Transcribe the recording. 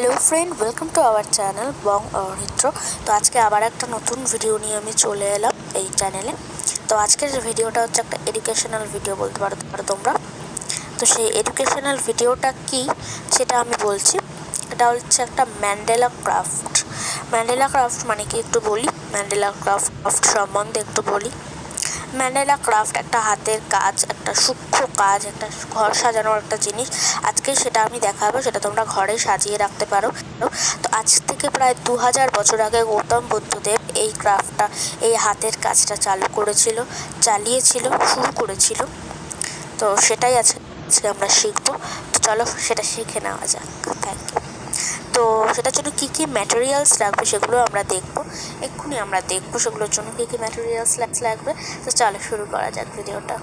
Hello friend welcome to our channel Bong Aritra তো আজকে আবার একটা নতুন ভিডিও নিয়ে আমি চলে এলাম এই চ্যানেলে তো আজকের ভিডিওটা হচ্ছে একটা এডুকেশনাল ভিডিও বলতে পারো পারো তোমরা। তো সেই এডুকেশনাল ভিডিওটা কি সেটা আমি বলছি। এটা হচ্ছে একটা ম্যান্ডেলা ক্রাফট ম্যান্ডেলা ক্রাফট মানে কি একটু বলি? ম্যান্ডেলা ক্রাফট ক্রাফট সম্বন্ধে একটু বলি। ম্যান্ডেলা ক্রাফট একটা হাতের কাজ, একটা সূক্ষ্ম কাজ, একটা ঘর সাজানোর একটা জিনিস। আজকে সেটা আমি দেখাবো, সেটা তোমরা ঘরে সাজিয়ে রাখতে পারো। তো আজ থেকে প্রায় দু হাজার বছর আগে গৌতম বুদ্ধদেব এই ক্রাফটটা এই হাতের কাজটা চালু করেছিল, চালিয়েছিল, শুরু করেছিল। তো সেটাই আজকে আজকে আমরা শিখব। তো চলো সেটা শিখে নেওয়া যাক। থ্যাংক ইউ তো সেটার জন্য কী কী ম্যাটেরিয়ালস লাগবে সেগুলো আমরা দেখব। এক্ষুনি আমরা দেখব সেগুলোর জন্য কী কী ম্যাটেরিয়ালস লাগবে। তো চালু শুরু করা যাক ভিডিওটা